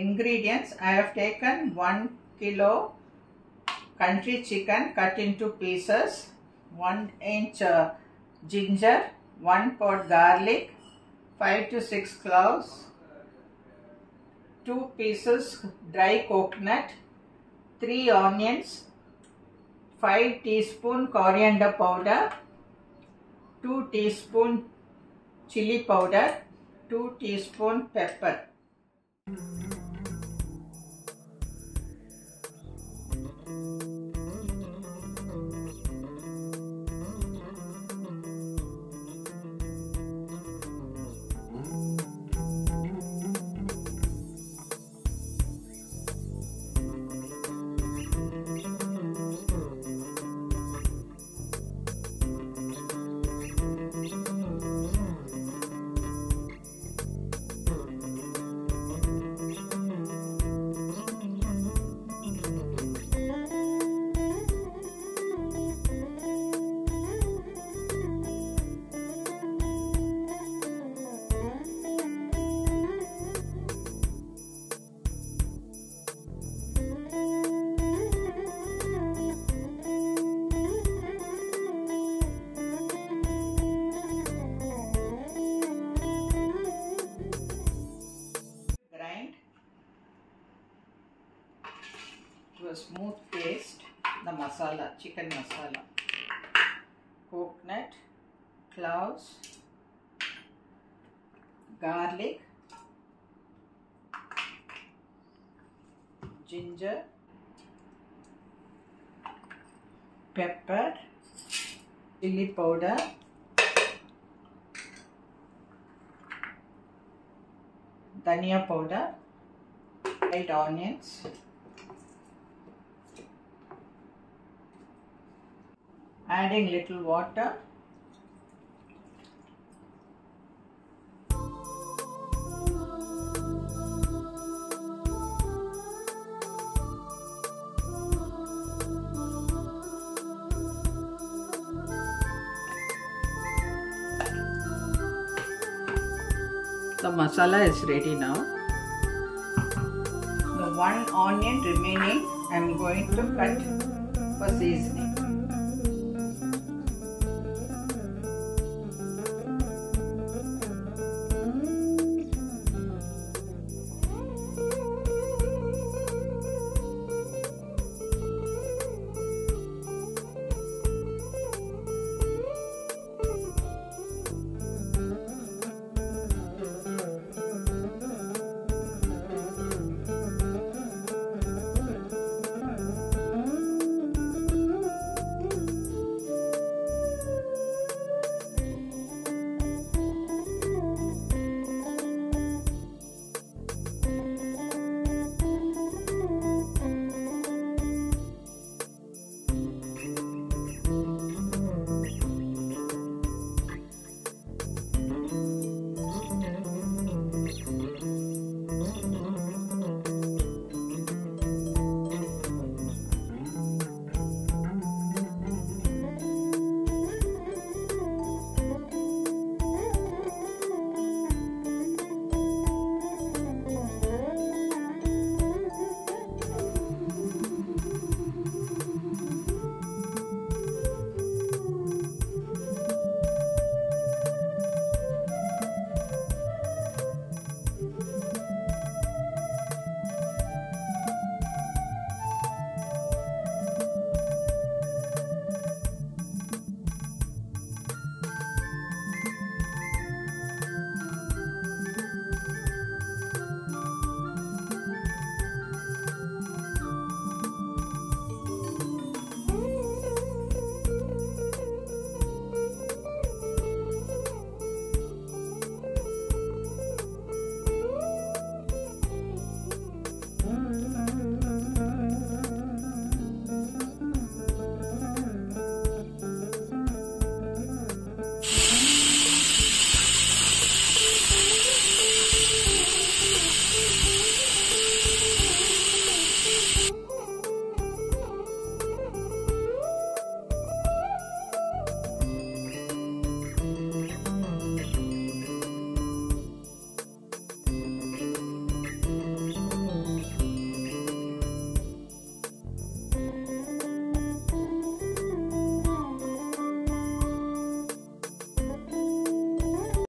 ingredients I have taken 1 kilo country chicken cut into pieces, 1 inch uh, ginger, 1 pot garlic, 5 to 6 cloves, 2 pieces dry coconut, 3 onions, 5 teaspoon coriander powder, 2 teaspoon chili powder, 2 teaspoon pepper. A smooth paste the masala chicken masala coconut cloves garlic ginger pepper chili powder dhania powder, white onions, adding little water, The masala is ready now. The one onion remaining I am going to cut for seasoning.